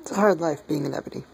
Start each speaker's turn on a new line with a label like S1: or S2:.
S1: It's a hard life being a deputy.